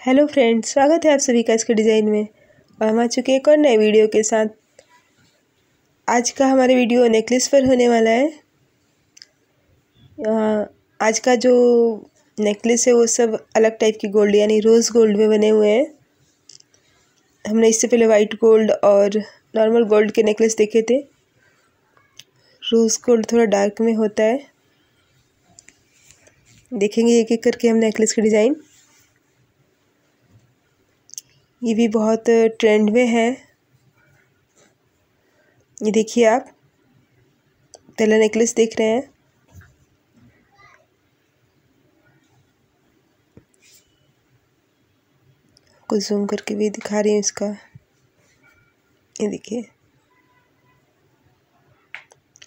Hello friends, स्वागत है आप सभी का इसके डिज़ाइन में। और हम आ चुके हैं एक और नए वीडियो के साथ। आज का हमारे वीडियो नेकलेस पर होने वाला है। आज का जो नेकलेस है, वो सब अलग टाइप की गोल्ड, यानी रोज़ गोल्ड में बने हुए हैं। हमने इससे पहले वाइट गोल्ड और नॉर्मल गोल्ड के नेकलेस देखे थे। रोज़ गोल्ड थोड़ा डार्क में होता है। देखेंगे एक एक करके हम नेकलेस की डिज़ाइन। ये भी बहुत ट्रेंड में है। ये देखिए आप पहला नेकलेस देख रहे हैं। कुछ जूम करके भी दिखा रही हूँ इसका। ये देखिए।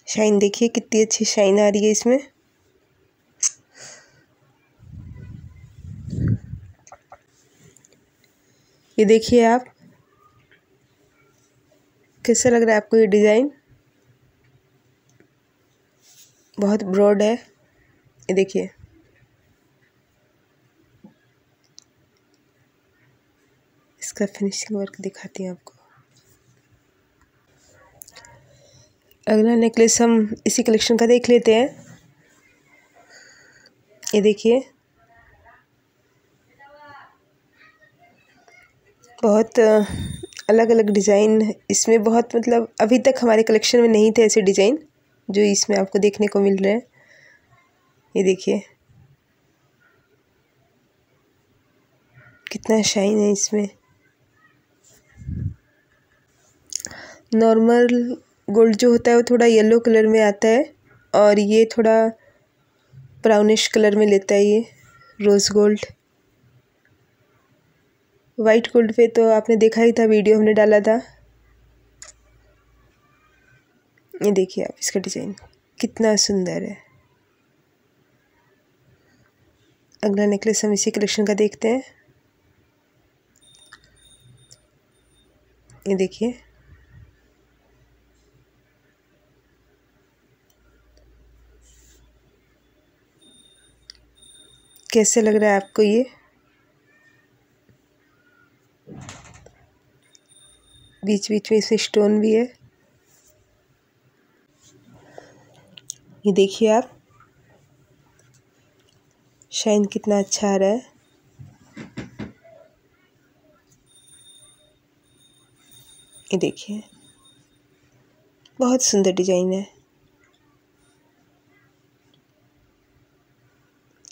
शाइन देखिए, कितनी अच्छी शाइन आ रही है इसमें। ये देखिए आप। कैसा लग रहा है आपको ये डिज़ाइन? बहुत ब्रॉड है। ये देखिए। इसका फिनिशिंग वर्क दिखाती हूँ आपको। अगला नेकलेस हम इसी कलेक्शन का देख लेते हैं। ये देखिए। बहुत अलग अलग डिज़ाइन इसमें बहुत मतलब अभी तक हमारे कलेक्शन में नहीं थे ऐसे डिज़ाइन जो इसमें आपको देखने को मिल रहे हैं। ये देखिए। कितना शाइन है इसमें। नॉर्मल गोल्ड जो होता है वो थोड़ा येलो कलर में आता है और ये थोड़ा ब्राउनिश कलर में लेता है ये रोज़ गोल्ड। वाइट गोल्ड पे तो आपने देखा ही था वीडियो हमने डाला था। ये देखिए आप इसका डिज़ाइन कितना सुंदर है। अगला नेकलेस हम इसी कलेक्शन का देखते हैं। ये देखिए। कैसे लग रहा है आपको ये? बीच बीच में इसे स्टोन भी है। ये देखिए आप। शाइन कितना अच्छा आ रहा है। ये देखिए। बहुत सुंदर डिज़ाइन है।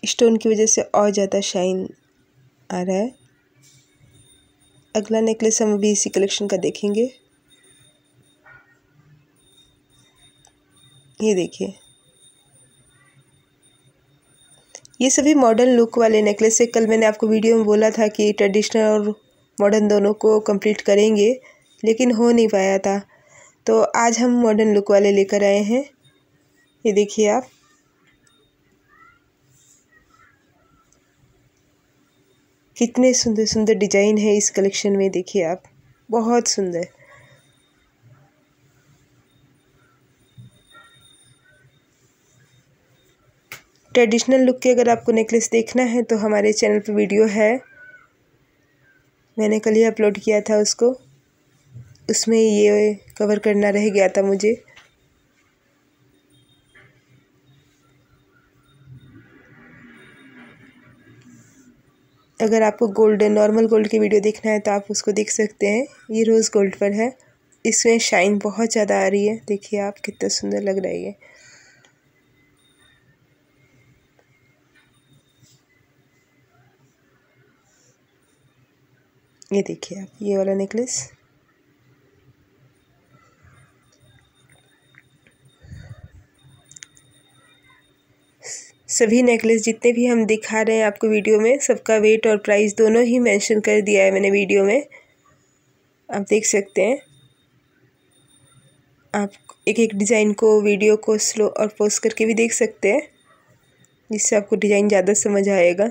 स्टोन की वजह से और ज़्यादा शाइन आ रहा है। अगला नेकलेस हम अभी इसी कलेक्शन का देखेंगे। ये देखिए। ये सभी मॉडर्न लुक वाले नेकलेस है। कल मैंने आपको वीडियो में बोला था कि ट्रेडिशनल और मॉडर्न दोनों को कंप्लीट करेंगे, लेकिन हो नहीं पाया था। तो आज हम मॉडर्न लुक वाले लेकर आए हैं। ये देखिए आप। कितने सुंदर सुंदर डिज़ाइन है इस कलेक्शन में, देखिए आप। बहुत सुंदर। ट्रेडिशनल लुक के अगर आपको नेकलेस देखना है तो हमारे चैनल पर वीडियो है। मैंने कल ही अपलोड किया था उसको। उसमें ये कवर करना रह गया था मुझे। अगर आपको गोल्ड नॉर्मल गोल्ड की वीडियो देखना है तो आप उसको देख सकते हैं। ये रोज़ गोल्ड पर है। इसमें शाइन बहुत ज़्यादा आ रही है। देखिए आप कितना सुंदर लग रहा है ये। ये देखिए आप, ये वाला नेकलेस। सभी नेकलेस जितने भी हम दिखा रहे हैं आपको वीडियो में, सबका वेट और प्राइस दोनों ही मेंशन कर दिया है मैंने वीडियो में। आप देख सकते हैं। आप एक एक डिज़ाइन को वीडियो को स्लो और पोस्ट करके भी देख सकते हैं, जिससे आपको डिज़ाइन ज़्यादा समझ आएगा।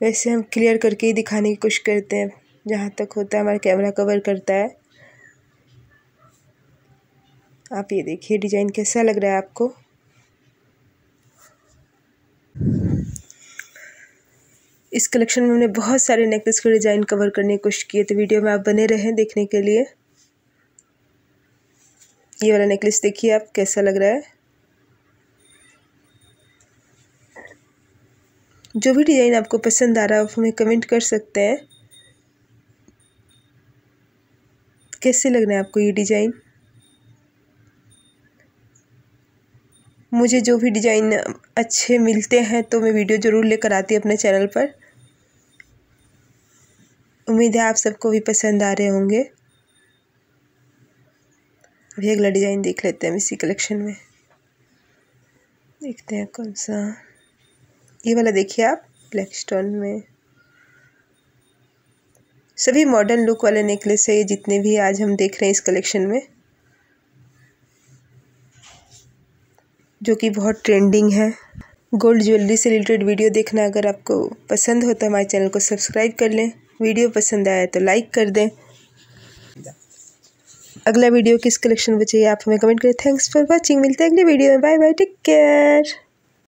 वैसे हम क्लियर करके ही दिखाने की कोशिश करते हैं, जहाँ तक होता है हमारा कैमरा कवर करता है। आप ये देखिए, डिज़ाइन कैसा लग रहा है आपको? इस कलेक्शन में हमने बहुत सारे नेकलेस के डिज़ाइन कवर करने की कोशिश की है तो वीडियो में आप बने रहें देखने के लिए। ये वाला नेकलेस देखिए आप, कैसा लग रहा है? जो भी डिज़ाइन आपको पसंद आ रहा है, आप हमें कमेंट कर सकते हैं। कैसे लग रहा है आपको ये डिज़ाइन मुझे जो भी डिज़ाइन अच्छे मिलते हैं तो मैं वीडियो ज़रूर लेकर आती अपने चैनल पर। उम्मीद है आप सबको भी पसंद आ रहे होंगे। अभी अगला डिज़ाइन देख लेते हैं इसी कलेक्शन में। देखते हैं कौन सा। ये वाला देखिए आप, ब्लैक स्टोन में। सभी मॉडर्न लुक वाले नेकलेस है जितने भी आज हम देख रहे हैं इस कलेक्शन में। जो कि बहुत ट्रेंडिंग है। गोल्ड ज्वेलरी से रिलेटेड वीडियो देखना अगर आपको पसंद हो तो हमारे चैनल को सब्सक्राइब कर लें। वीडियो पसंद आया तो लाइक कर दें। अगला वीडियो किस कलेक्शन में चाहिए आप हमें कमेंट करें। थैंक्स फॉर वॉचिंग मिलते हैं अगले वीडियो में। Bye bye take care